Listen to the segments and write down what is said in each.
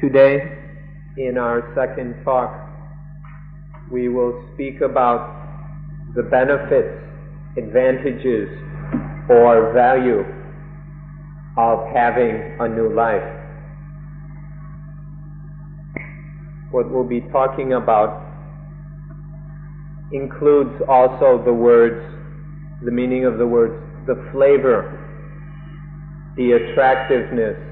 Today, in our second talk, we will speak about the benefits, advantages, or value of having a new life. What we'll be talking about includes also the words, the meaning of the words, the flavor, the attractiveness,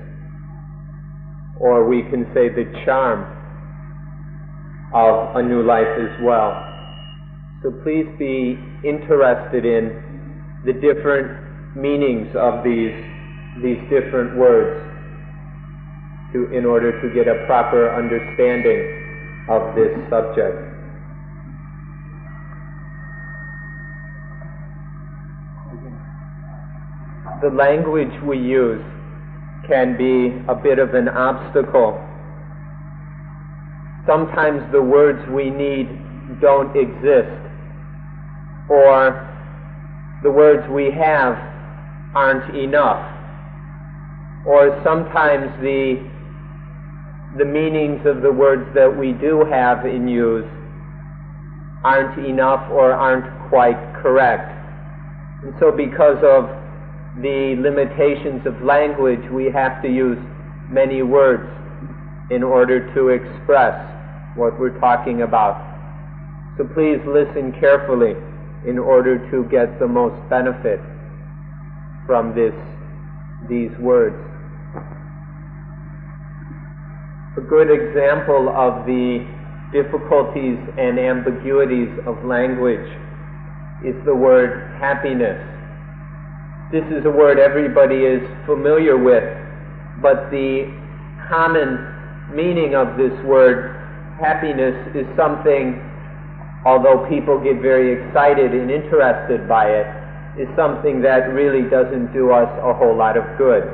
or we can say the charm of a new life as well. So please be interested in the different meanings of these, these different words to, in order to get a proper understanding of this subject. The language we use can be a bit of an obstacle. Sometimes the words we need don't exist, or the words we have aren't enough, or sometimes the the meanings of the words that we do have in use aren't enough or aren't quite correct. And so because of the limitations of language, we have to use many words in order to express what we're talking about. So please listen carefully in order to get the most benefit from this, these words. A good example of the difficulties and ambiguities of language is the word happiness. This is a word everybody is familiar with, but the common meaning of this word, happiness, is something, although people get very excited and interested by it, is something that really doesn't do us a whole lot of good.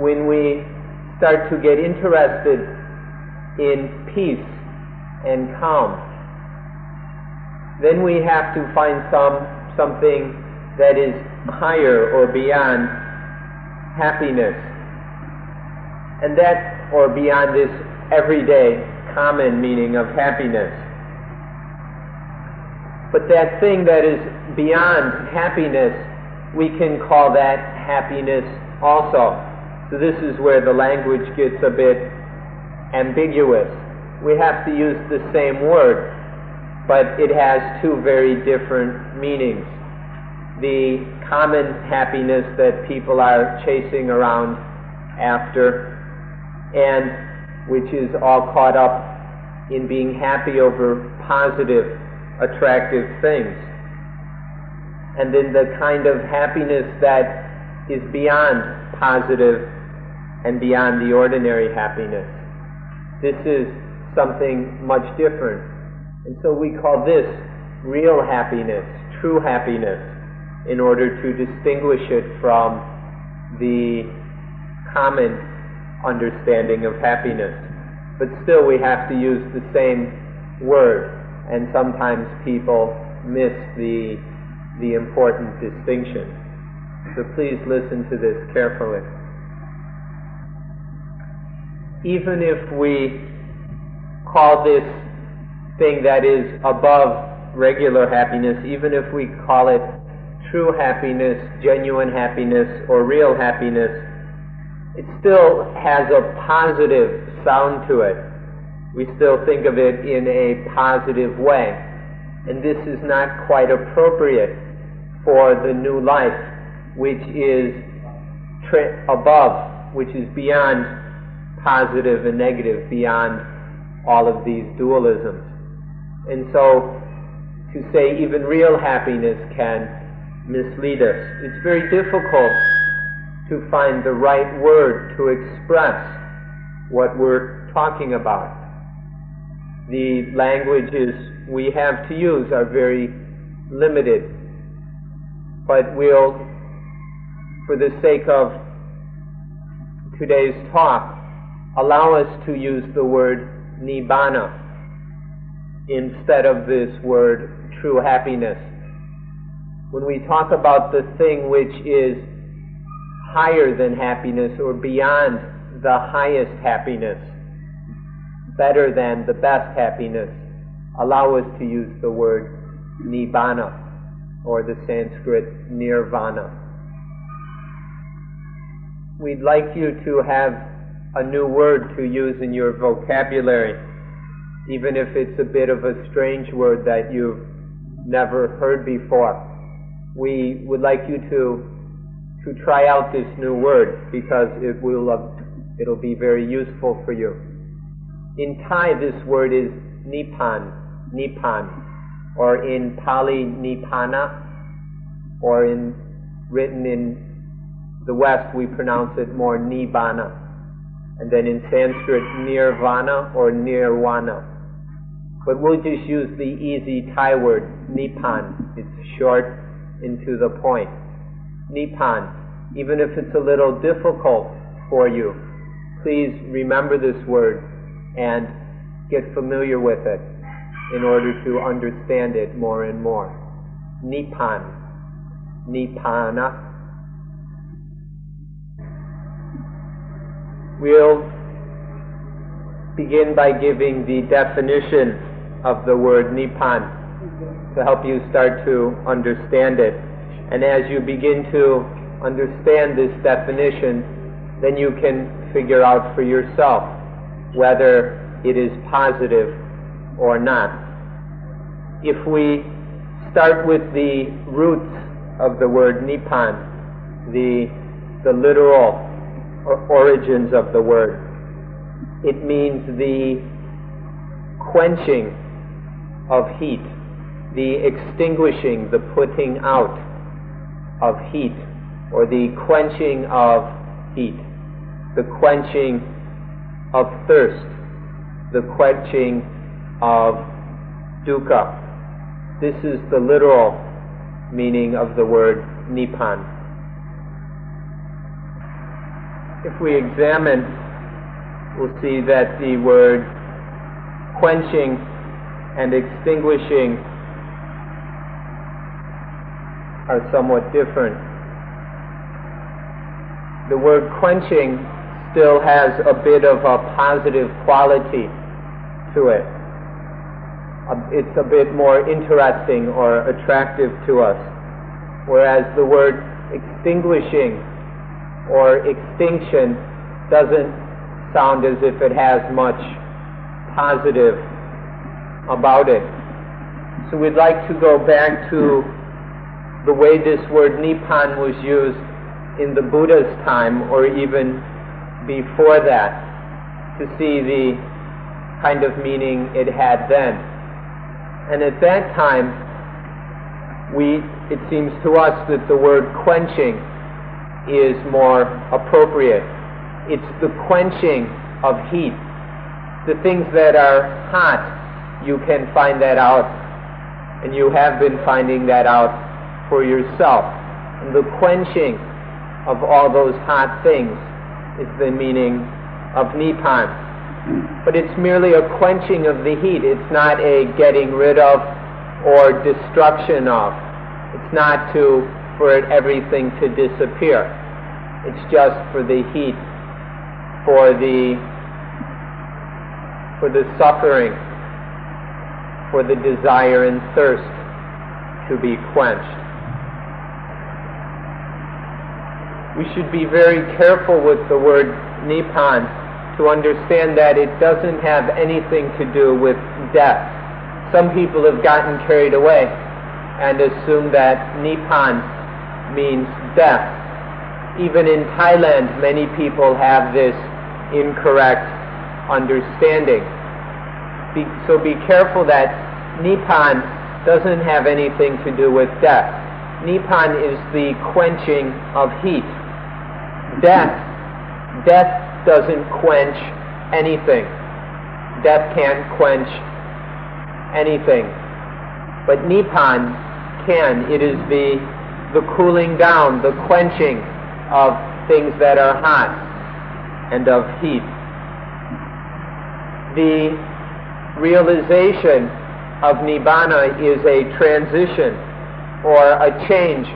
When we start to get interested in peace and calm, then we have to find some something that is higher or beyond happiness. And that, or beyond this everyday common meaning of happiness. But that thing that is beyond happiness, we can call that happiness also. So this is where the language gets a bit ambiguous. We have to use the same word, but it has two very different meanings. The common happiness that people are chasing around after, and which is all caught up in being happy over positive, attractive things. And then the kind of happiness that is beyond positive and beyond the ordinary happiness. This is something much different. And so we call this real happiness, true happiness in order to distinguish it from the common understanding of happiness. But still, we have to use the same word, and sometimes people miss the, the important distinction. So please listen to this carefully. Even if we call this thing that is above regular happiness, even if we call it true happiness, genuine happiness, or real happiness, it still has a positive sound to it. We still think of it in a positive way. And this is not quite appropriate for the new life, which is tra- above, which is beyond positive and negative, beyond all of these dualisms. And so, to say even real happiness can mislead us. It's very difficult to find the right word to express what we're talking about. The languages we have to use are very limited, but we'll, for the sake of today's talk, allow us to use the word nibbana instead of this word true happiness when we talk about the thing which is higher than happiness or beyond the highest happiness, better than the best happiness, allow us to use the word nibbana or the Sanskrit nirvana. We'd like you to have a new word to use in your vocabulary, even if it's a bit of a strange word that you've never heard before. We would like you to to try out this new word because it will uh, it'll be very useful for you. In Thai, this word is nipan, nipan, or in Pali nibbana, or in written in the West we pronounce it more nibbana, and then in Sanskrit nirvana or nirvana. But we'll just use the easy Thai word nipan. It's short into the point. Nipan, even if it's a little difficult for you, please remember this word and get familiar with it in order to understand it more and more. Nipan, Nipana. We'll begin by giving the definition of the word Nipan to help you start to understand it. And as you begin to understand this definition, then you can figure out for yourself whether it is positive or not. If we start with the roots of the word Nipan, the, the literal origins of the word, it means the quenching of heat, the extinguishing, the putting out of heat, or the quenching of heat, the quenching of thirst, the quenching of dukkha. This is the literal meaning of the word nipan. If we examine, we'll see that the word quenching and extinguishing are somewhat different. The word quenching still has a bit of a positive quality to it. Um, it's a bit more interesting or attractive to us. Whereas the word extinguishing or extinction doesn't sound as if it has much positive about it. So we'd like to go back to the way this word Nipan was used in the Buddha's time or even before that to see the kind of meaning it had then. And at that time, we, it seems to us that the word quenching is more appropriate. It's the quenching of heat. The things that are hot you can find that out, and you have been finding that out for yourself. And the quenching of all those hot things is the meaning of Nipan. But it's merely a quenching of the heat. It's not a getting rid of or destruction of. It's not to for everything to disappear. It's just for the heat, for the for the suffering for the desire and thirst to be quenched. We should be very careful with the word nipan to understand that it doesn't have anything to do with death. Some people have gotten carried away and assume that nipan means death. Even in Thailand, many people have this incorrect understanding. Be, so be careful that Nipan doesn't have anything to do with death. Nipan is the quenching of heat. Death, death doesn't quench anything. Death can't quench anything. But Nipan can. It is the, the cooling down, the quenching of things that are hot and of heat. The realization of nibbana is a transition or a change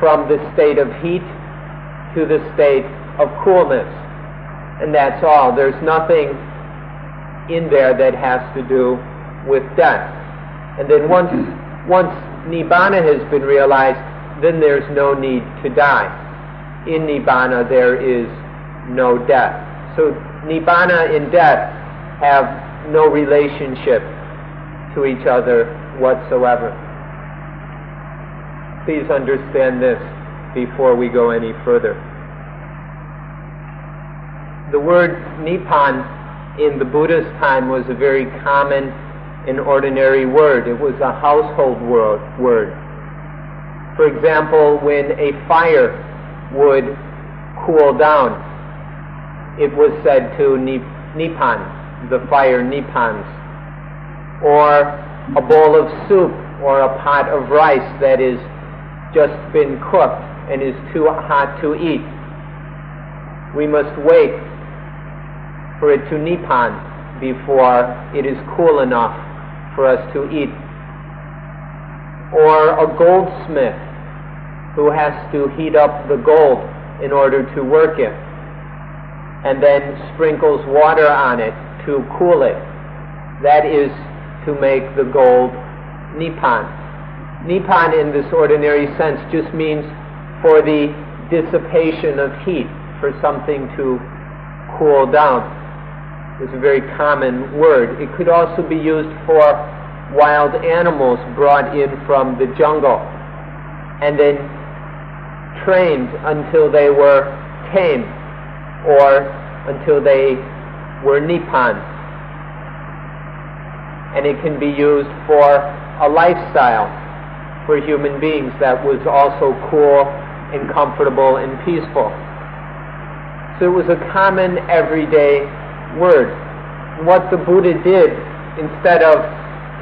from the state of heat to the state of coolness. And that's all. There's nothing in there that has to do with death. And then once, once Nibbana has been realized, then there's no need to die. In Nibbana, there is no death. So Nibbana and death have no relationship to each other whatsoever. Please understand this before we go any further. The word Nipan in the Buddha's time was a very common and ordinary word. It was a household word. For example, when a fire would cool down, it was said to Nipan, the fire Nipans. Or a bowl of soup or a pot of rice that is just been cooked and is too hot to eat. We must wait for it to nipan before it is cool enough for us to eat. Or a goldsmith who has to heat up the gold in order to work it and then sprinkles water on it to cool it. That is to make the gold nipan. Nipan in this ordinary sense just means for the dissipation of heat, for something to cool down. It's a very common word. It could also be used for wild animals brought in from the jungle and then trained until they were tame or until they were nipan. And it can be used for a lifestyle for human beings that was also cool and comfortable and peaceful. So it was a common everyday word. What the Buddha did, instead of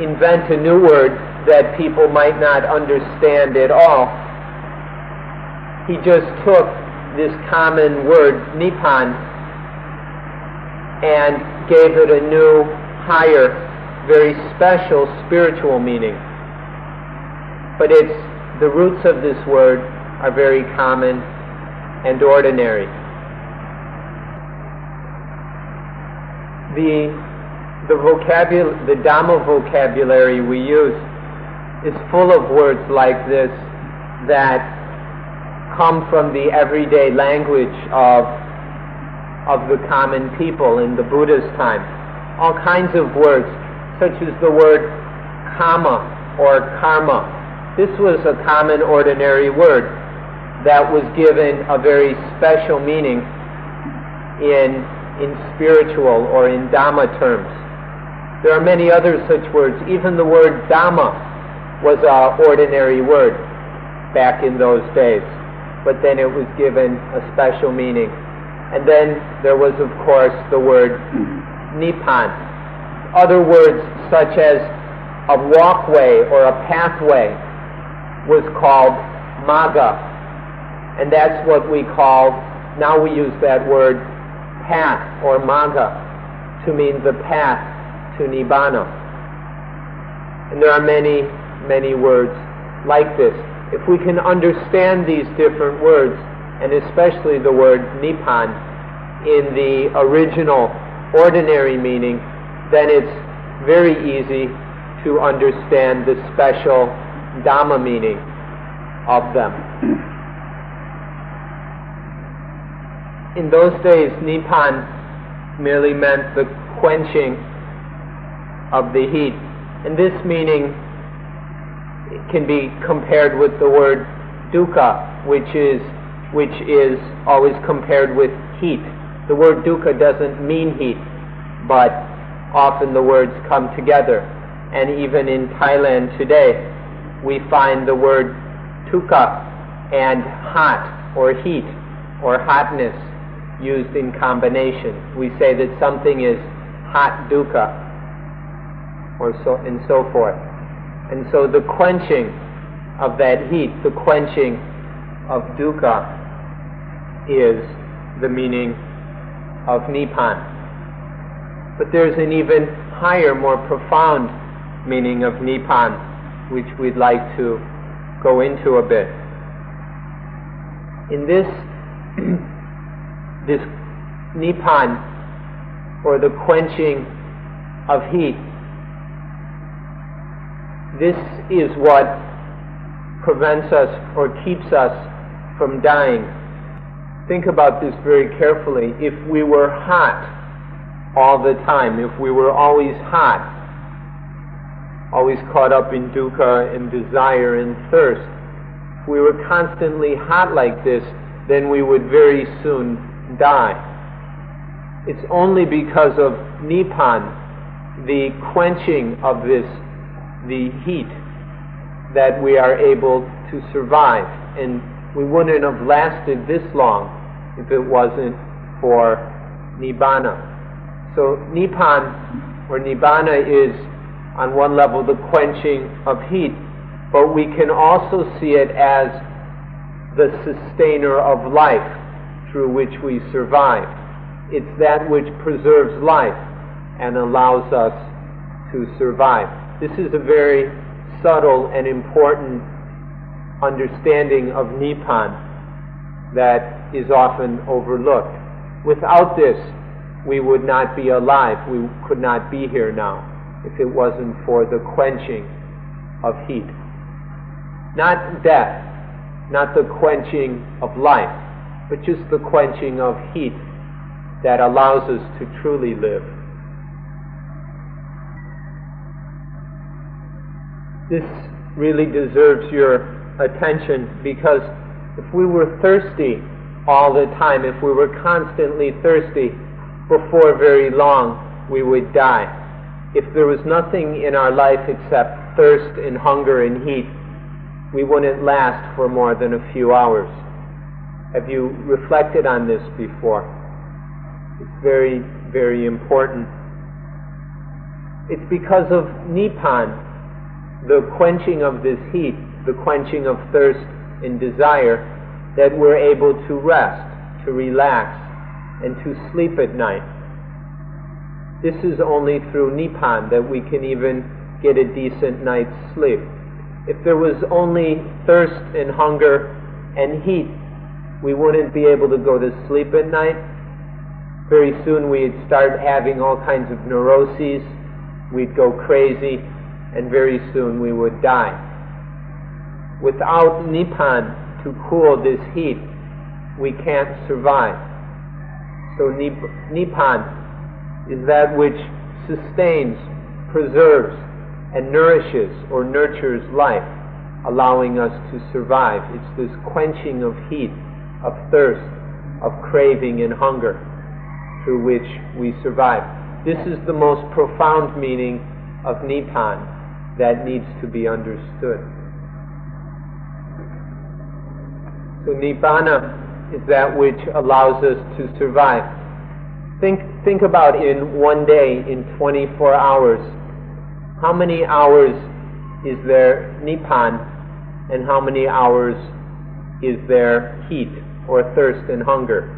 invent a new word that people might not understand at all, he just took this common word, nipan, and gave it a new, higher, very special spiritual meaning but it's the roots of this word are very common and ordinary. The the vocabulary, the Dhamma vocabulary we use is full of words like this that come from the everyday language of of the common people in the Buddha's time. All kinds of words, such as the word kamma or karma, this was a common ordinary word that was given a very special meaning in, in spiritual or in Dhamma terms. There are many other such words. Even the word Dhamma was an ordinary word back in those days, but then it was given a special meaning. And then there was, of course, the word Nipan. Other words such as a walkway or a pathway was called Magga. And that's what we call, now we use that word path or Magga to mean the path to Nibbana. And there are many, many words like this. If we can understand these different words, and especially the word Nipan in the original ordinary meaning, then it's very easy to understand the special Dhamma meaning of them. In those days, Nipan merely meant the quenching of the heat. And this meaning can be compared with the word dukkha, which is, which is always compared with heat. The word dukkha doesn't mean heat, but often the words come together. And even in Thailand today, we find the word tukka and hot or heat or hotness used in combination. We say that something is hot dukkha or so and so forth. And so the quenching of that heat, the quenching of dukkha is the meaning of Nipan. But there's an even higher, more profound meaning of Nipan which we'd like to go into a bit. In this, this Nibbana, or the quenching of heat. This is what prevents us or keeps us from dying. Think about this very carefully. If we were hot all the time, if we were always hot, always caught up in dukkha and desire and thirst, if we were constantly hot like this, then we would very soon die. It's only because of Nibbana, the quenching of this, the heat, that we are able to survive. And we wouldn't have lasted this long if it wasn't for Nibbana. So Nibbana, or Nibbana is on one level the quenching of heat, but we can also see it as the sustainer of life through which we survive. It's that which preserves life and allows us to survive. This is a very subtle and important understanding of Nibbana that is often overlooked. Without this, we would not be alive. We could not be here now if it wasn't for the quenching of heat. Not death, not the quenching of life, but just the quenching of heat that allows us to truly live. This really deserves your attention because if we were thirsty all the time, if we were constantly thirsty, before very long we would die. If there was nothing in our life except thirst and hunger and heat, we wouldn't last for more than a few hours. Have you reflected on this before? It's very, very important. It's because of Nibbana, the quenching of this heat, the quenching of thirst and desire, that we're able to rest, to relax, and to sleep at night. This is only through Nibbana that we can even get a decent night's sleep. If there was only thirst and hunger and heat, we wouldn't be able to go to sleep at night. Very soon we'd start having all kinds of neuroses, we'd go crazy, and very soon we would die. Without Nibbana to cool this heat, we can't survive. So Nibbana is that which sustains, preserves, and nourishes or nurtures life, allowing us to survive. It's this quenching of heat, of thirst, of craving and hunger through which we survive. This is the most profound meaning of Nibbana that needs to be understood. So Nibbana is that which allows us to survive. Think, think about in one day, in 24 hours, how many hours is there Nibbana and how many hours is there heat or thirst and hunger?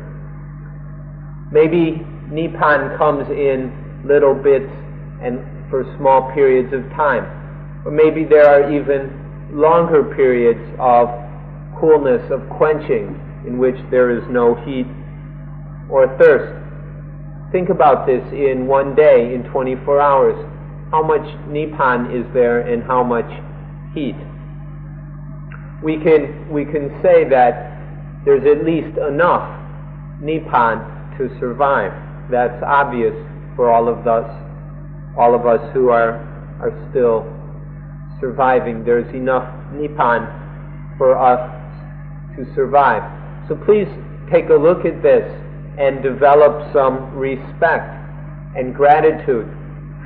Maybe Nibbana comes in little bits and for small periods of time. Or maybe there are even longer periods of coolness, of quenching, in which there is no heat or thirst. Think about this in one day, in 24 hours how much Nibbana is there and how much heat. We can, we can say that there's at least enough Nibbana to survive. That's obvious for all of us, all of us who are, are still surviving. There's enough Nibbana for us to survive. So please take a look at this and develop some respect and gratitude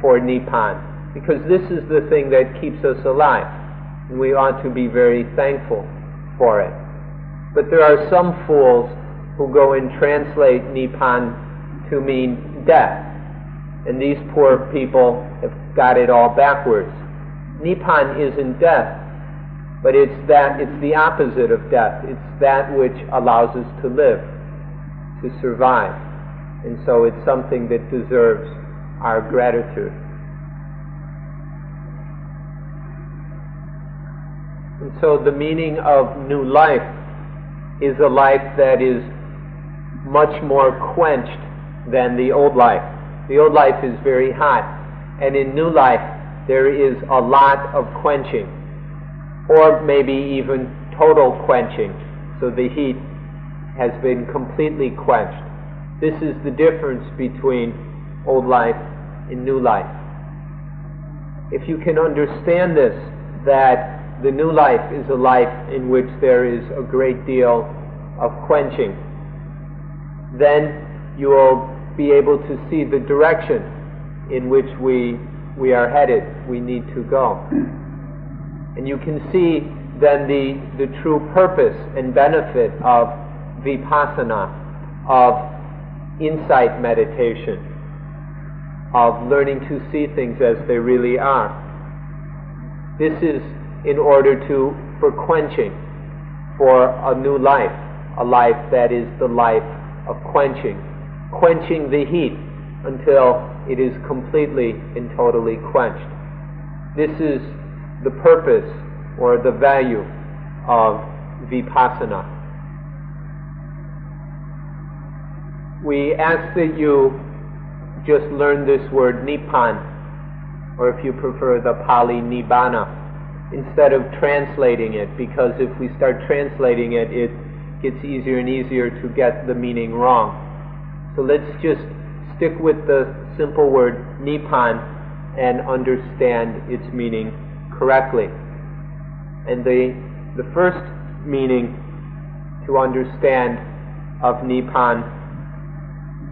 for Nibbana, because this is the thing that keeps us alive, and we ought to be very thankful for it. But there are some fools who go and translate Nibbana to mean death, and these poor people have got it all backwards. Nibbana isn't death, but it's that it's the opposite of death. It's that which allows us to live, to survive. And so it's something that deserves our gratitude. And so the meaning of new life is a life that is much more quenched than the old life. The old life is very hot, and in new life there is a lot of quenching, or maybe even total quenching. So the heat has been completely quenched. This is the difference between old life and new life. If you can understand this, that the new life is a life in which there is a great deal of quenching, then you will be able to see the direction in which we, we are headed, we need to go. And you can see then the, the true purpose and benefit of vipassana, of insight meditation, of learning to see things as they really are. This is in order to, for quenching, for a new life, a life that is the life of quenching, quenching the heat until it is completely and totally quenched. This is the purpose or the value of vipassana. We ask that you just learn this word nibbana, or if you prefer the Pali nibbana, instead of translating it, because if we start translating it, it gets easier and easier to get the meaning wrong. So let's just stick with the simple word nibbana and understand its meaning correctly. And the, the first meaning to understand of nibbana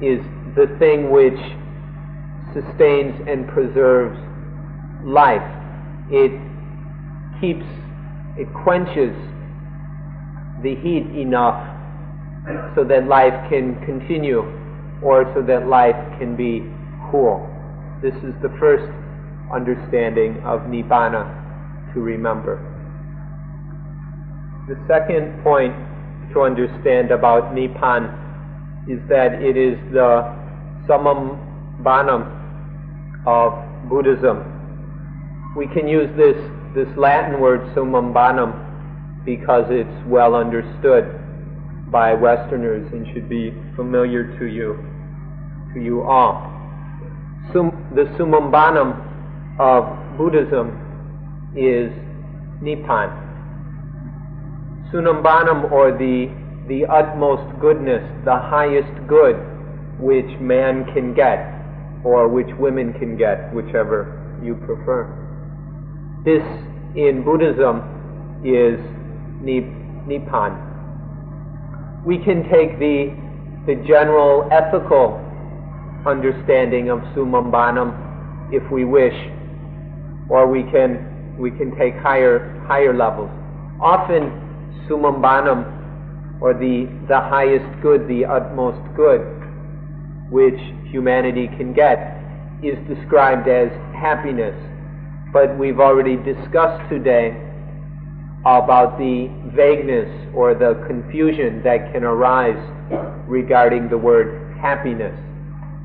is the thing which sustains and preserves life. It keeps, it quenches the heat enough so that life can continue or so that life can be cool. This is the first understanding of Nibbana to remember. The second point to understand about Nibbana is that it is the summum bonum of Buddhism. We can use this, this Latin word summum bonum because it's well understood by Westerners and should be familiar to you to you all. Sum, the summum bonum of Buddhism is Nibbana. Summum bonum, or the, the utmost goodness, the highest good which man can get, or which women can get, whichever you prefer. This in Buddhism is Nibbana. We can take the, the general ethical understanding of summum bonum if we wish, or we can we can take higher higher levels. Often summum bonum, or the the highest good, the utmost good, which humanity can get, is described as happiness. But we've already discussed today about the vagueness or the confusion that can arise regarding the word happiness.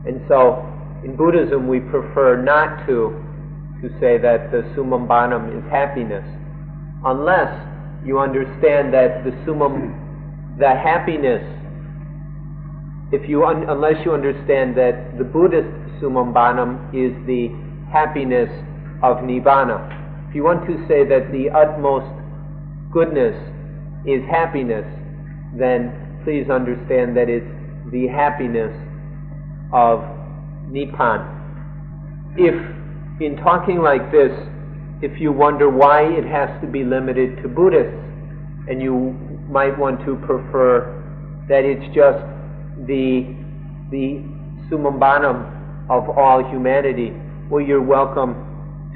And so in Buddhism we prefer not to to say that the summum bonum is happiness unless you understand that the summum the happiness if you un, unless you understand that the Buddhist summum bonum is the happiness of nibbana if you want to say that the utmost goodness is happiness then please understand that it's the happiness of Nibbana. If, in talking like this, if you wonder why it has to be limited to Buddhists, and you might want to prefer that it's just the, the summum bonum of all humanity, well, you're welcome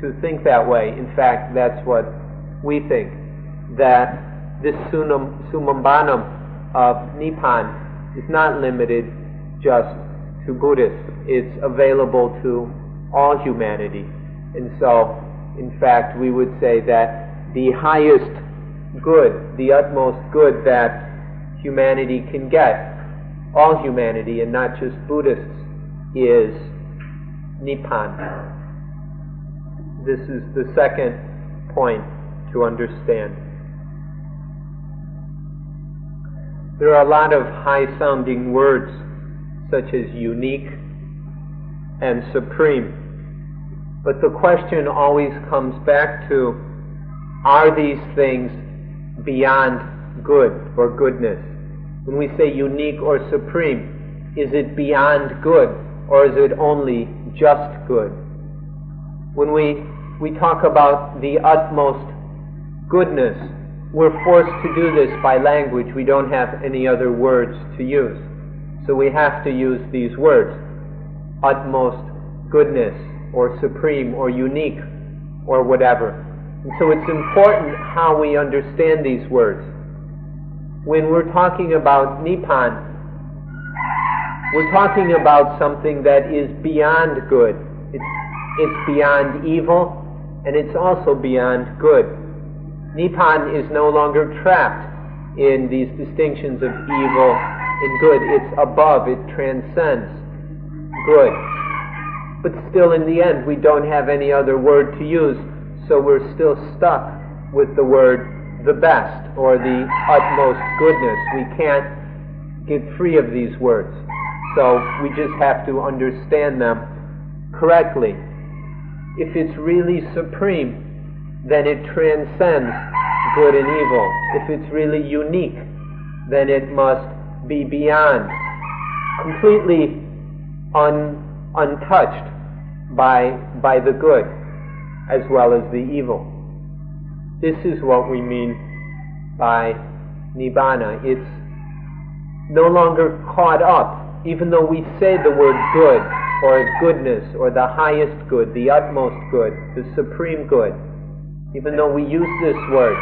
to think that way. In fact, that's what we think, that this summum bonum of Nibbana is not limited just to Buddhists. It's available to all humanity. And so, in fact, we would say that the highest good, the utmost good that humanity can get, all humanity and not just Buddhists, is Nibbana. This is the second point to understand. There are a lot of high sounding words such as unique and supreme. But the question always comes back to are these things beyond good or goodness? When we say unique or supreme, is it beyond good or is it only just good? When we, we talk about the utmost goodness, we're forced to do this by language. We don't have any other words to use. So we have to use these words utmost goodness, or supreme, or unique, or whatever. And so it's important how we understand these words when we're talking about Nibbana, we're talking about something that is beyond good. It's, it's beyond evil, and it's also beyond good. Nibbana is no longer trapped in these distinctions of evil and good. It's above, it transcends good. But still, in the end, we don't have any other word to use, so we're still stuck with the word the best or the utmost goodness. We can't get free of these words. So we just have to understand them correctly. If it's really supreme, then it transcends good and evil. If it's really unique, then it must be beyond, completely un, untouched by, by the good as well as the evil. This is what we mean by nibbana. It's no longer caught up, even though we say the word good or goodness or the highest good, the utmost good, the supreme good. Even though we use this word,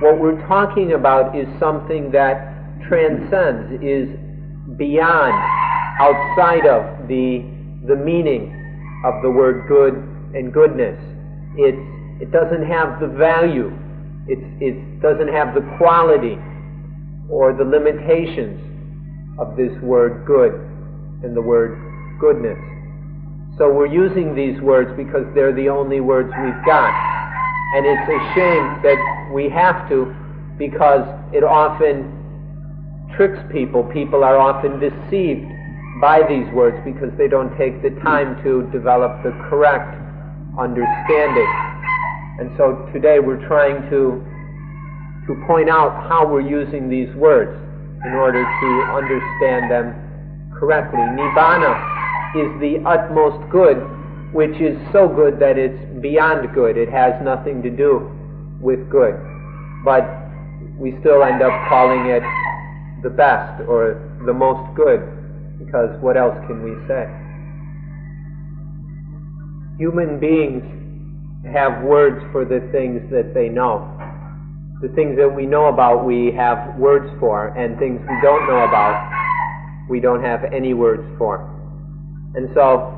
what we're talking about is something that transcends, is beyond, outside of the, the meaning of the word good and goodness. It's it doesn't have the value. It's, it doesn't have the quality or the limitations of this word good and the word goodness. So we're using these words because they're the only words we've got. And it's a shame that we have to because it often tricks people. People are often deceived by these words because they don't take the time to develop the correct understanding. And so today we're trying to, to point out how we're using these words in order to understand them correctly. Nibbana is the utmost good, which is so good that it's beyond good. It has nothing to do with good. But we still end up calling it the best or the most good, because what else can we say? Human beings have words for the things that they know. The things that we know about, we have words for, and things we don't know about, we don't have any words for. And so,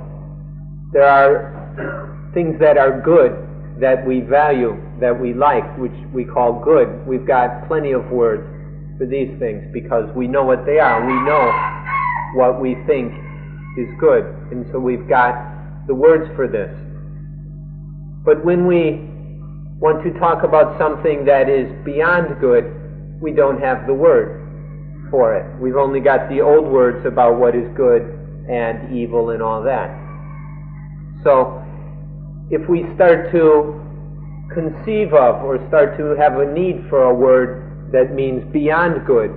there are things that are good, that we value, that we like, which we call good. We've got plenty of words for these things because we know what they are. We know what we think is good. And so we've got the words for this. But when we want to talk about something that is beyond good, we don't have the word for it. We've only got the old words about what is good and evil and all that. So, if we start to conceive of or start to have a need for a word that means beyond good,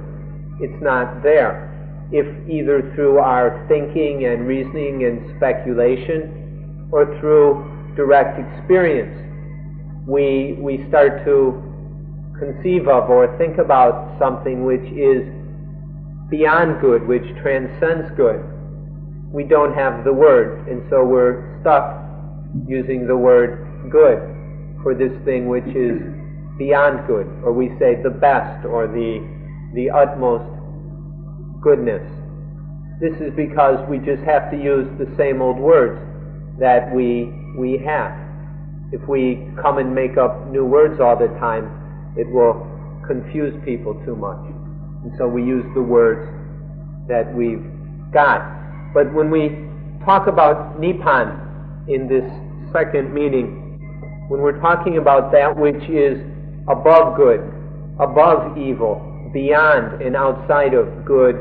it's not there. If either through our thinking and reasoning and speculation or through direct experience, we, we start to conceive of or think about something which is beyond good, which transcends good. We don't have the word, and so we're stuck using the word good for this thing which is beyond good, or we say the best or the, the utmost goodness. This is because we just have to use the same old words that we we have. If we come and make up new words all the time, it will confuse people too much. And so we use the words that we've got. But when we talk about Nibbana in this second meaning, when we're talking about that which is above good, above evil, beyond and outside of good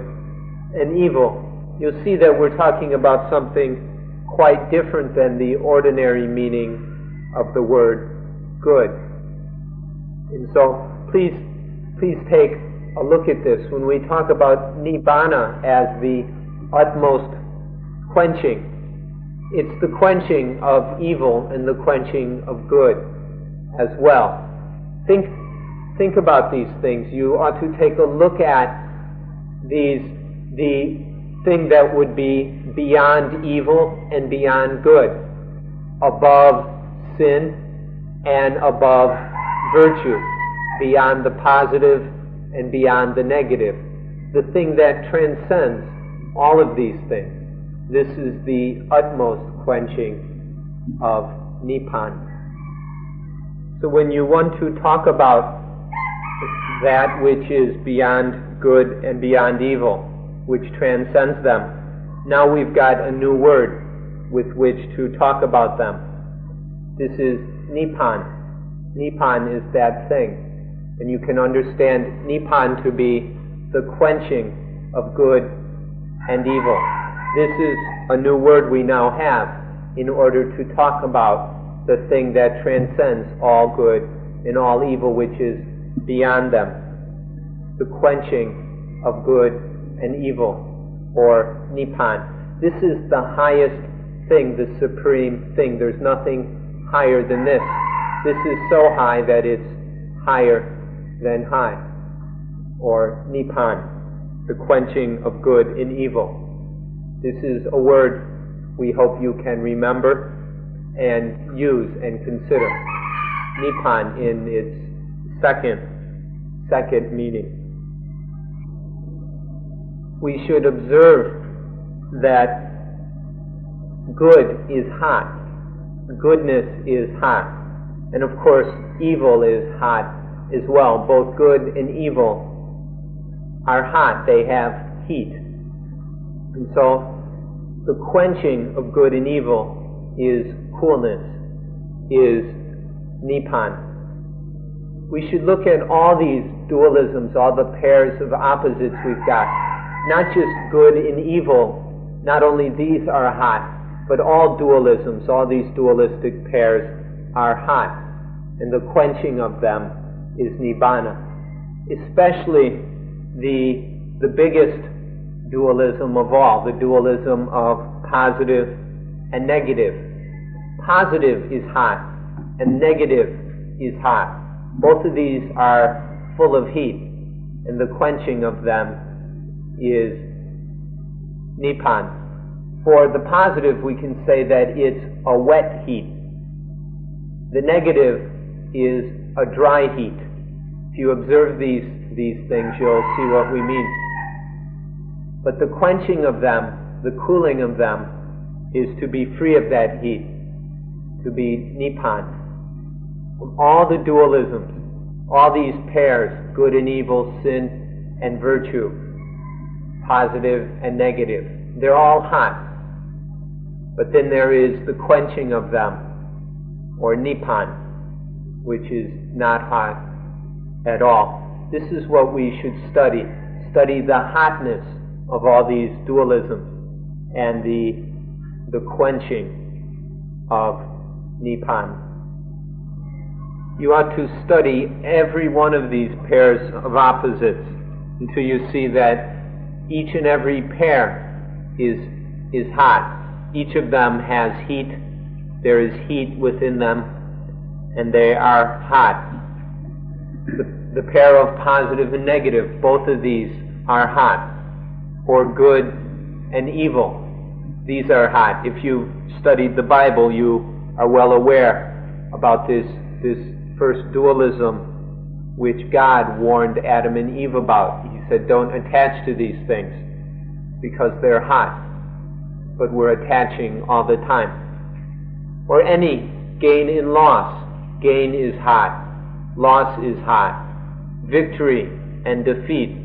and evil, you'll see that we're talking about something quite different than the ordinary meaning of the word good. And so please, please take a look at this. When we talk about nibbana as the utmost quenching, it's the quenching of evil and the quenching of good as well. Think, think about these things. You ought to take a look at these, the thing that would be beyond evil and beyond good, above sin and above virtue, beyond the positive and beyond the negative, the thing that transcends all of these things. This is the utmost quenching of Nibbana. So when you want to talk about that which is beyond good and beyond evil, which transcends them. Now we've got a new word with which to talk about them. This is Nibbana. Nibbana is that thing. And you can understand Nibbana to be the quenching of good and evil. This is a new word we now have in order to talk about the thing that transcends all good and all evil which is beyond them. The quenching of good and evil, or Nibbana. This is the highest thing, the supreme thing. There's nothing higher than this. This is so high that it's higher than high, or Nibbana, the quenching of good in evil. This is a word we hope you can remember and use and consider. Nibbana in its second second meaning we should observe that good is hot, goodness is hot, and of course evil is hot as well. Both good and evil are hot, they have heat. And so the quenching of good and evil is coolness, is Nibbana. We should look at all these dualisms, all the pairs of opposites we've got not just good and evil, not only these are hot, but all dualisms, all these dualistic pairs are hot. And the quenching of them is nibbana. Especially the, the biggest dualism of all, the dualism of positive and negative. Positive is hot, and negative is hot. Both of these are full of heat, and the quenching of them is Nibbana. For the positive, we can say that it's a wet heat. The negative is a dry heat. If you observe these, these things, you'll see what we mean. But the quenching of them, the cooling of them, is to be free of that heat, to be Nibbana. All the dualisms, all these pairs, good and evil, sin and virtue, positive and negative. They're all hot. But then there is the quenching of them, or nibbana, which is not hot at all. This is what we should study. Study the hotness of all these dualisms and the, the quenching of nibbana. You ought to study every one of these pairs of opposites until you see that each and every pair is, is hot. Each of them has heat. There is heat within them, and they are hot. The, the pair of positive and negative, both of these are hot. Or good and evil, these are hot. If you studied the Bible, you are well aware about this, this first dualism which God warned Adam and Eve about He said, don't attach to these things because they're hot, but we're attaching all the time. Or any gain in loss. Gain is hot, loss is hot. Victory and defeat,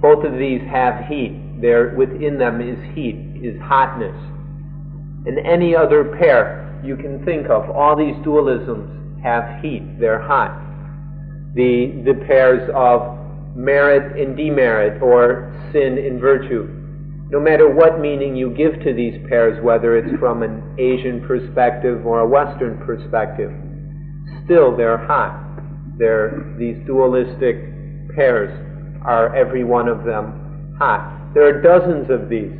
both of these have heat. There within them is heat, is hotness. And any other pair you can think of, all these dualisms have heat, they're hot. The, the pairs of merit and demerit, or sin and virtue. no matter what meaning you give to these pairs, whether it's from an Asian perspective or a Western perspective, still they're hot. They're, these dualistic pairs are every one of them hot. There are dozens of these,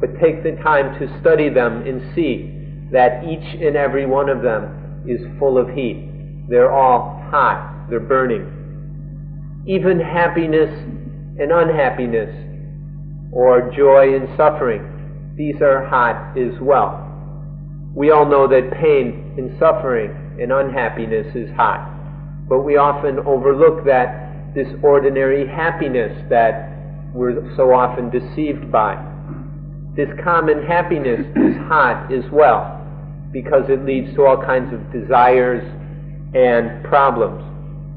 but take the time to study them and see that each and every one of them is full of heat. They're all hot, they're burning. Even happiness and unhappiness or joy and suffering. These are hot as well. We all know that pain and suffering and unhappiness is hot, but we often overlook that this ordinary happiness that we're so often deceived by. This common happiness is hot as well because it leads to all kinds of desires and problems.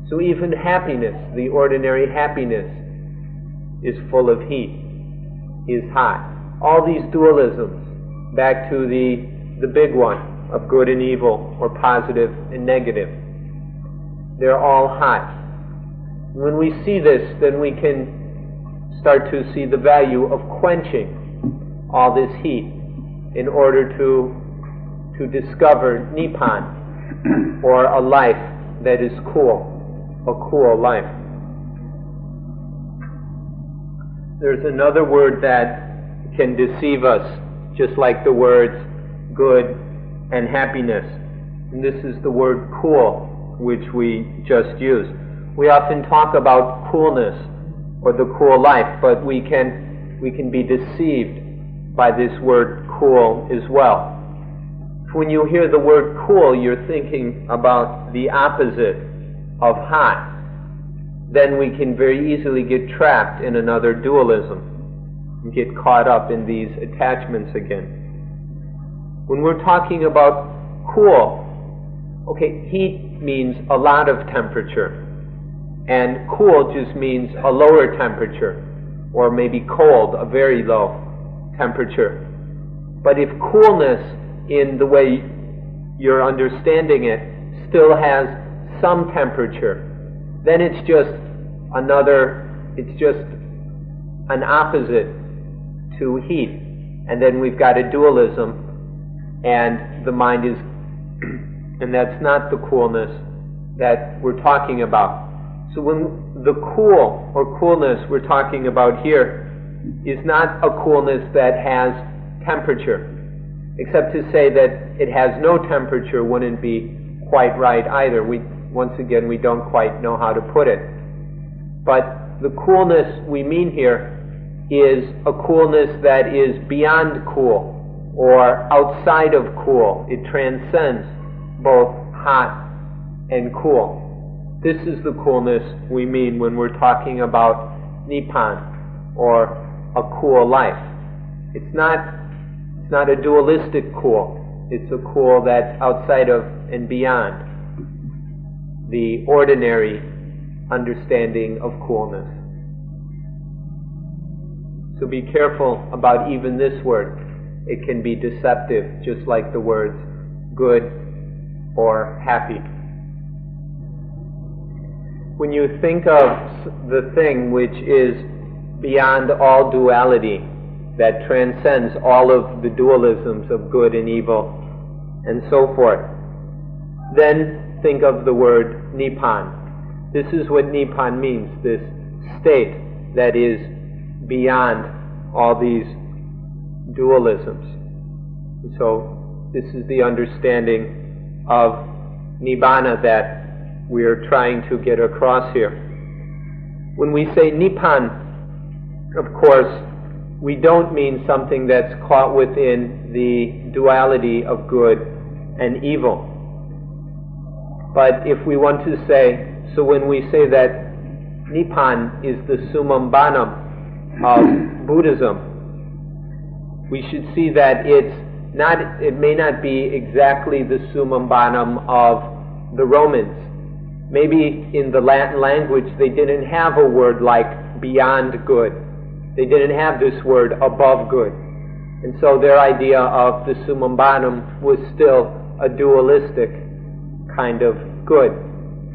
So even happiness, the ordinary happiness, is full of heat is hot. All these dualisms, back to the, the big one of good and evil, or positive and negative, they're all hot. When we see this, then we can start to see the value of quenching all this heat in order to, to discover Nibbana, or a life that is cool, a cool life. There's another word that can deceive us, just like the words good and happiness. And this is the word cool, which we just used. We often talk about coolness or the cool life, but we can, we can be deceived by this word cool as well. When you hear the word cool, you're thinking about the opposite of hot then we can very easily get trapped in another dualism and get caught up in these attachments again. When we're talking about cool, okay, heat means a lot of temperature, and cool just means a lower temperature, or maybe cold, a very low temperature. But if coolness, in the way you're understanding it, still has some temperature, then it's just another, it's just an opposite to heat. And then we've got a dualism, and the mind is, and that's not the coolness that we're talking about. So when the cool or coolness we're talking about here is not a coolness that has temperature, except to say that it has no temperature wouldn't be quite right either. We once again, we don't quite know how to put it. But the coolness we mean here is a coolness that is beyond cool or outside of cool. It transcends both hot and cool. This is the coolness we mean when we're talking about Nibbana or a cool life. It's not, it's not a dualistic cool. It's a cool that's outside of and beyond the ordinary understanding of coolness. So be careful about even this word. It can be deceptive, just like the words good or happy. When you think of the thing which is beyond all duality, that transcends all of the dualisms of good and evil, and so forth, then think of the word Nibbana. This is what Nibbana means, this state that is beyond all these dualisms. So, this is the understanding of Nibbana that we are trying to get across here. When we say Nibbana, of course, we don't mean something that's caught within the duality of good and evil. But if we want to say, so when we say that Nibbana is the summum bonum of Buddhism, we should see that it's not, it may not be exactly the summum bonum of the Romans. Maybe in the Latin language they didn't have a word like beyond good. They didn't have this word above good. And so their idea of the summum bonum was still a dualistic kind of good.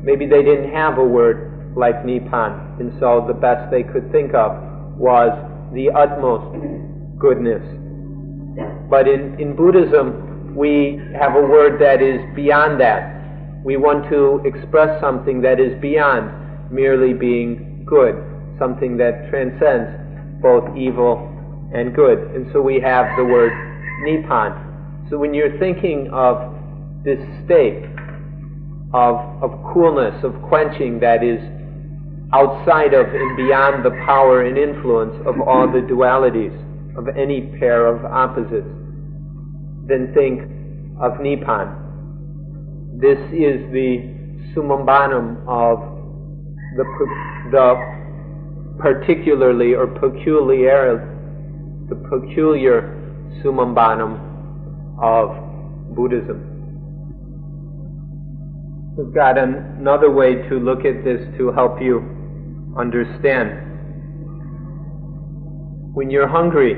Maybe they didn't have a word like Nibbana, and so the best they could think of was the utmost goodness. But in, in Buddhism, we have a word that is beyond that. We want to express something that is beyond merely being good, something that transcends both evil and good. And so we have the word Nibbana. So when you're thinking of this state of, of coolness, of quenching that is outside of and beyond the power and influence of all the dualities of any pair of opposites, then think of Nibbana. This is the summum bonum of the, the particularly or peculiar, the peculiar summum bonum of Buddhism. We've got another way to look at this to help you understand. When you're hungry,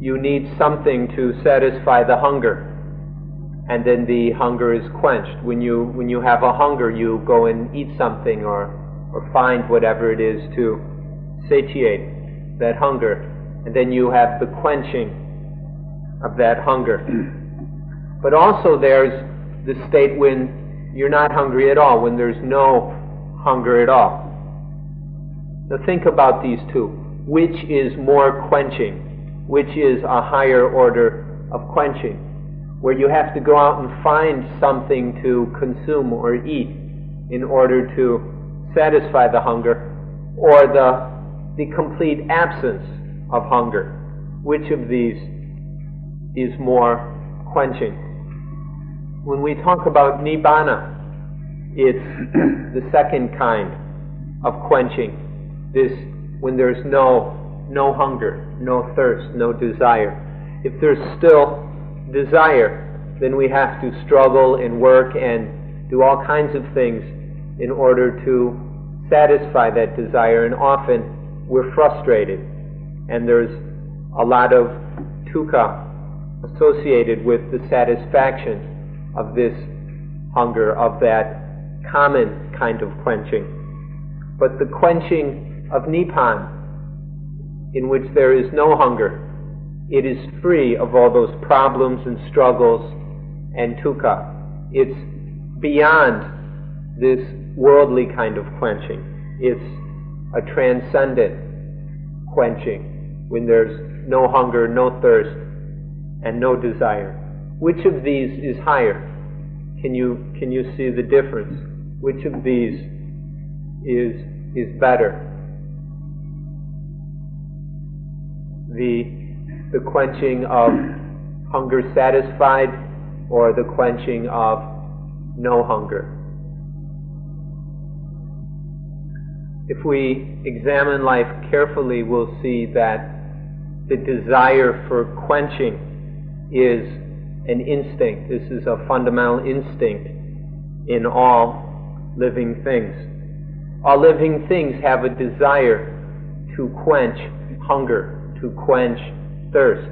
you need something to satisfy the hunger, and then the hunger is quenched. When you when you have a hunger, you go and eat something or or find whatever it is to satiate that hunger, and then you have the quenching of that hunger. But also there's the state when you're not hungry at all, when there's no hunger at all. Now think about these two. Which is more quenching? Which is a higher order of quenching? Where you have to go out and find something to consume or eat in order to satisfy the hunger, or the, the complete absence of hunger. Which of these is more quenching? When we talk about nibbana, it's the second kind of quenching. This when there's no no hunger, no thirst, no desire. If there's still desire, then we have to struggle and work and do all kinds of things in order to satisfy that desire, and often we're frustrated, and there's a lot of dukkha associated with the satisfaction of this hunger, of that common kind of quenching. But the quenching of Nibbana, in which there is no hunger, it is free of all those problems and struggles and dukkha. It's beyond this worldly kind of quenching. It's a transcendent quenching when there's no hunger, no thirst, and no desire. Which of these is higher? Can you, can you see the difference? Which of these is, is better? The, the quenching of hunger satisfied or the quenching of no hunger? If we examine life carefully, we'll see that the desire for quenching is an instinct. This is a fundamental instinct in all living things. All living things have a desire to quench hunger, to quench thirst.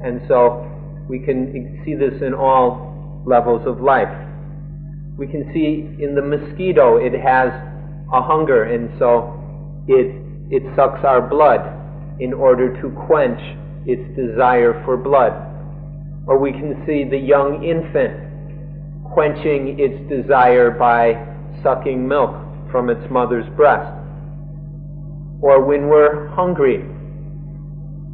And so we can see this in all levels of life. We can see in the mosquito it has a hunger and so it, it sucks our blood in order to quench its desire for blood. Or we can see the young infant quenching its desire by sucking milk from its mother's breast. Or when we're hungry,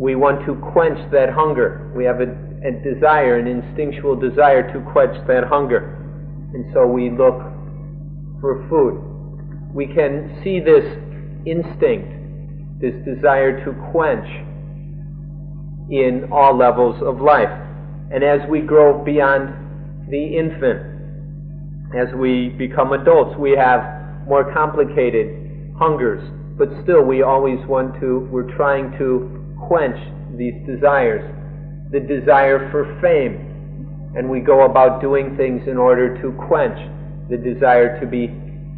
we want to quench that hunger. We have a, a desire, an instinctual desire to quench that hunger. And so we look for food. We can see this instinct, this desire to quench in all levels of life. And as we grow beyond the infant, as we become adults, we have more complicated hungers. But still, we always want to, we're trying to quench these desires. The desire for fame. And we go about doing things in order to quench the desire to be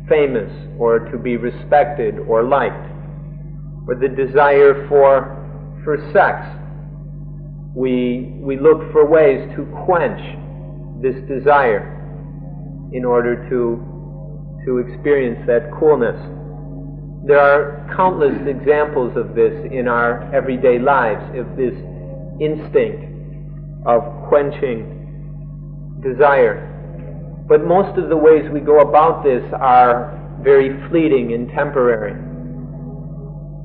famous or to be respected or liked. Or the desire for, for sex we, we look for ways to quench this desire in order to, to experience that coolness. There are countless examples of this in our everyday lives, of this instinct of quenching desire. But most of the ways we go about this are very fleeting and temporary.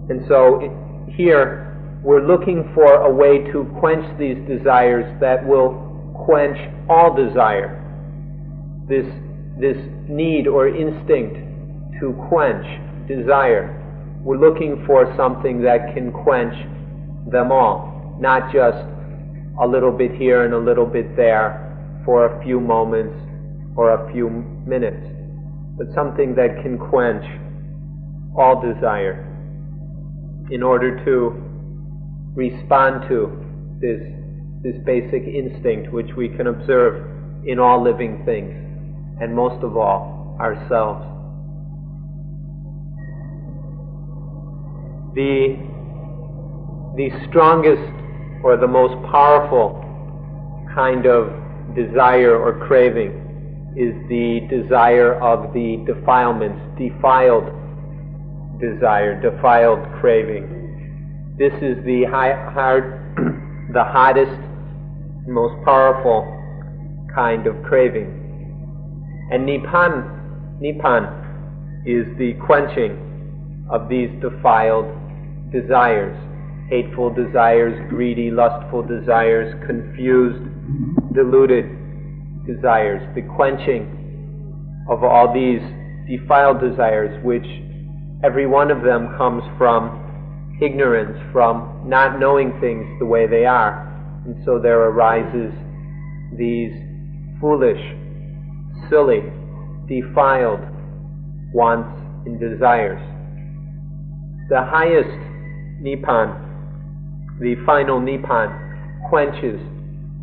And so here we're looking for a way to quench these desires that will quench all desire. This, this need or instinct to quench desire. We're looking for something that can quench them all, not just a little bit here and a little bit there for a few moments or a few minutes, but something that can quench all desire in order to respond to this, this basic instinct which we can observe in all living things, and most of all, ourselves. The, the strongest or the most powerful kind of desire or craving is the desire of the defilements, defiled desire, defiled craving. This is the high, hard, the hottest, most powerful kind of craving. And Nibbana, Nibbana is the quenching of these defiled desires, hateful desires, greedy, lustful desires, confused, deluded desires, the quenching of all these defiled desires, which every one of them comes from ignorance, from not knowing things the way they are. And so there arises these foolish, silly, defiled wants and desires. The highest Nibbana, the final Nibbana, quenches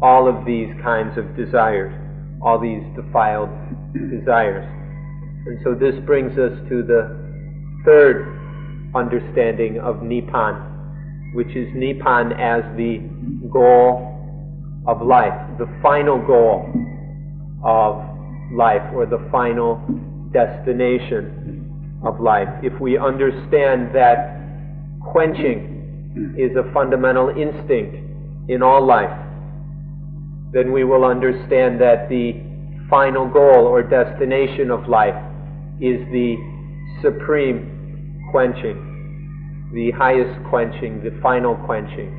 all of these kinds of desires all these defiled desires. And so this brings us to the third understanding of Nibbana, which is Nibbana as the goal of life, the final goal of life, or the final destination of life. If we understand that quenching is a fundamental instinct in all life, then we will understand that the final goal or destination of life is the supreme quenching, the highest quenching, the final quenching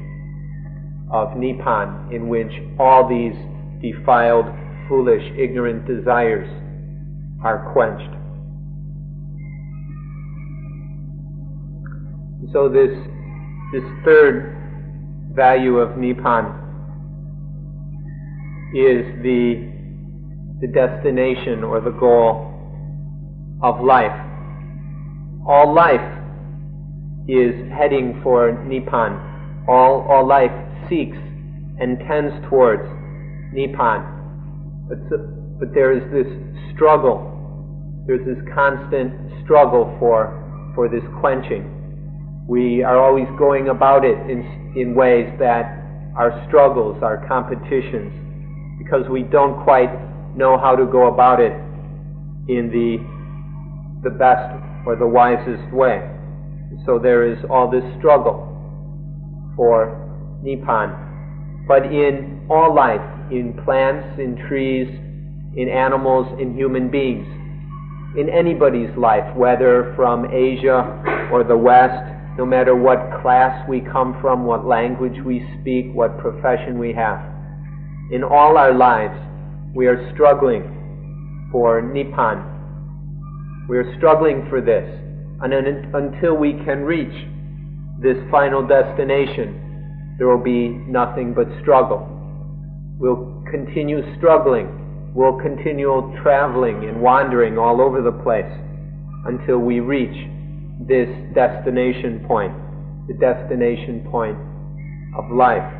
of Nibbana, in which all these defiled, foolish, ignorant desires are quenched. So this, this third value of Nibbana is the, the destination or the goal of life. All life is heading for Nibbana. All, all life seeks and tends towards Nibbana. But, but there is this struggle. There's this constant struggle for, for this quenching. We are always going about it in, in ways that are struggles, are competitions, because we don't quite know how to go about it in the, the best or the wisest way. So there is all this struggle for Nibbana. But in all life, in plants, in trees, in animals, in human beings, in anybody's life, whether from Asia or the West, no matter what class we come from, what language we speak, what profession we have, in all our lives, we are struggling for Nibbana. We are struggling for this. And until we can reach this final destination, there will be nothing but struggle. We'll continue struggling. We'll continue traveling and wandering all over the place until we reach this destination point, the destination point of life,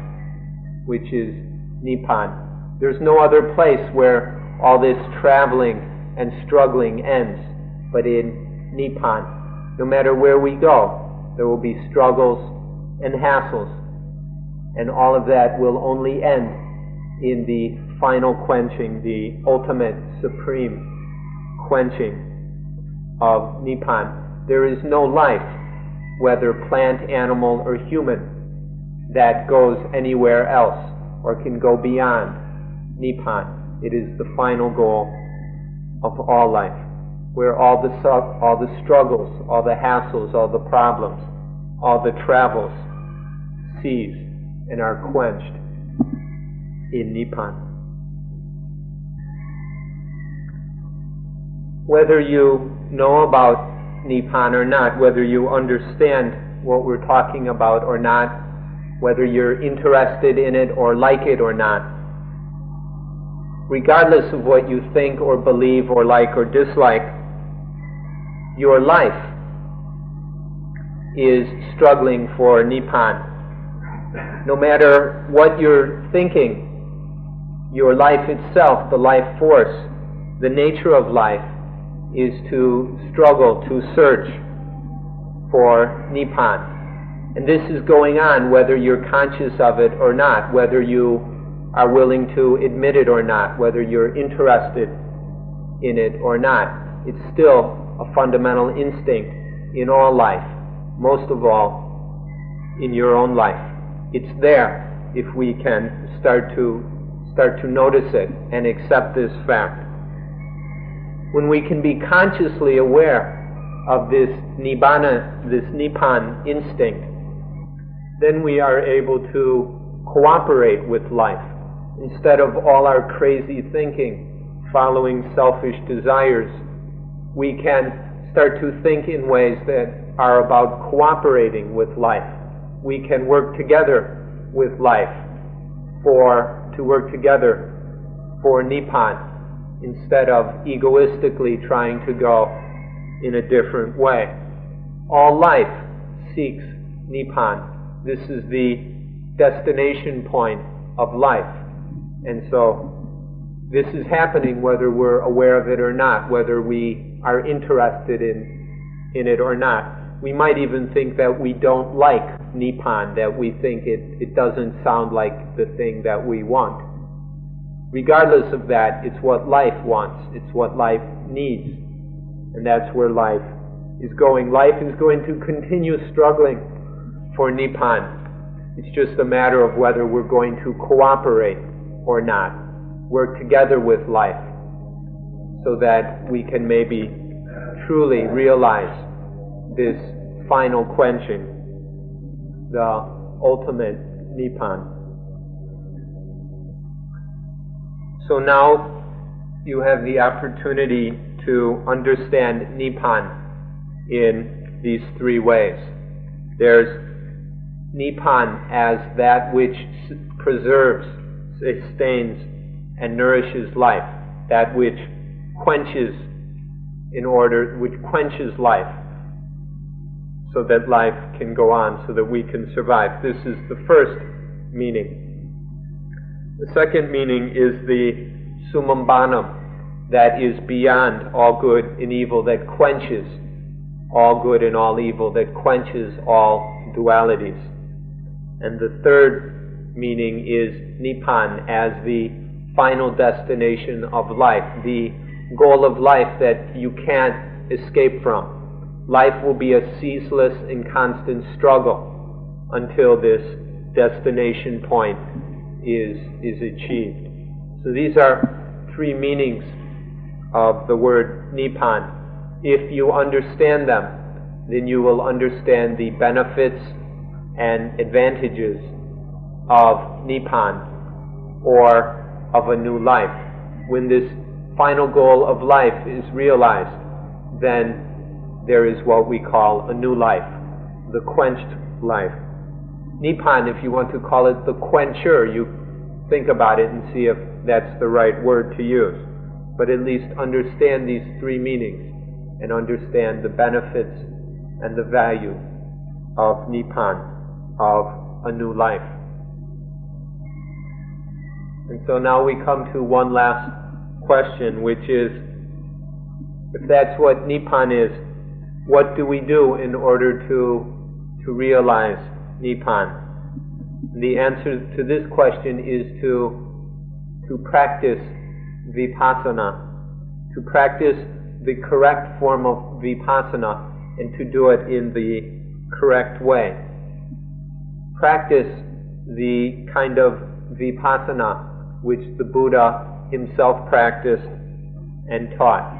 which is Nibbana. There's no other place where all this traveling and struggling ends but in Nibbana. No matter where we go, there will be struggles and hassles, and all of that will only end in the final quenching, the ultimate supreme quenching of Nibbana, there is no life, whether plant, animal, or human, that goes anywhere else or can go beyond Nibbana. It is the final goal of all life, where all the, all the struggles, all the hassles, all the problems, all the travels cease and are quenched in Nibbana. Whether you know about Nibbana or not, whether you understand what we're talking about or not, whether you're interested in it or like it or not, regardless of what you think or believe or like or dislike, your life is struggling for Nibbana. No matter what you're thinking, your life itself, the life force, the nature of life, is to struggle, to search for Nibbana. And this is going on whether you're conscious of it or not, whether you are willing to admit it or not, whether you're interested in it or not. It's still a fundamental instinct in all life, most of all in your own life. It's there if we can start to start to notice it and accept this fact when we can be consciously aware of this nibbana, this nibbana instinct, then we are able to cooperate with life instead of all our crazy thinking, following selfish desires. We can start to think in ways that are about cooperating with life. We can work together with life for to work together for nibbana instead of egoistically trying to go in a different way. All life seeks Nibbana. This is the destination point of life. And so this is happening whether we're aware of it or not, whether we are interested in, in it or not. We might even think that we don't like Nibbana, that we think it, it doesn't sound like the thing that we want. Regardless of that, it's what life wants, it's what life needs. And that's where life is going. Life is going to continue struggling for Nibbana. It's just a matter of whether we're going to cooperate or not, work together with life, so that we can maybe truly realize this final quenching, the ultimate Nibbana. So now you have the opportunity to understand Nibbana in these three ways. There's Nibbana as that which preserves, sustains, and nourishes life, that which quenches in order, which quenches life, so that life can go on, so that we can survive. This is the first meaning. The second meaning is the summum that is beyond all good and evil, that quenches all good and all evil, that quenches all dualities. And the third meaning is Nibbana as the final destination of life, the goal of life that you can't escape from. Life will be a ceaseless and constant struggle until this destination point is, is achieved. So these are three meanings of the word Nibbana. If you understand them, then you will understand the benefits and advantages of Nibbana or of a new life. When this final goal of life is realized, then there is what we call a new life, the quenched life. Nibbana, if you want to call it the quencher, you think about it and see if that's the right word to use. But at least understand these three meanings and understand the benefits and the value of Nibbana, of a new life. And so now we come to one last question, which is if that's what Nibbana is, what do we do in order to, to realize Nibbana? The answer to this question is to, to practice vipassana, to practice the correct form of vipassana and to do it in the correct way. Practice the kind of vipassana which the Buddha himself practiced and taught.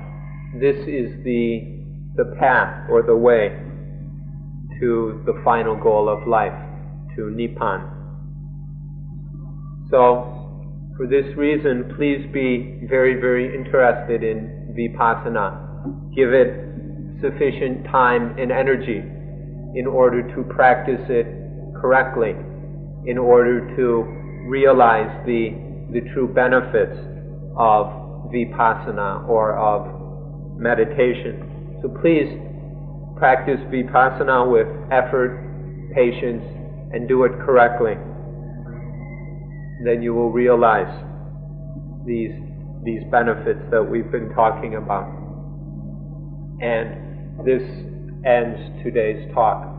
This is the, the path or the way to the final goal of life, to Nibbana. So, for this reason, please be very, very interested in vipassana. Give it sufficient time and energy in order to practice it correctly, in order to realize the, the true benefits of vipassana or of meditation. So please practice vipassana with effort, patience, and do it correctly. Then you will realize these, these benefits that we've been talking about. And this ends today's talk.